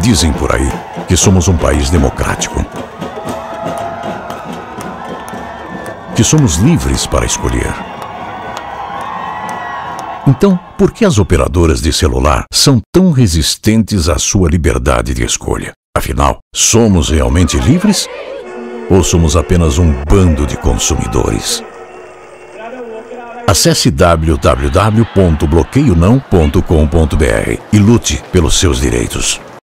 Dizem por aí que somos um país democrático. Que somos livres para escolher. Então, por que as operadoras de celular são tão resistentes à sua liberdade de escolha? Afinal, somos realmente livres? Ou somos apenas um bando de consumidores? Acesse www.bloqueionão.com.br e lute pelos seus direitos.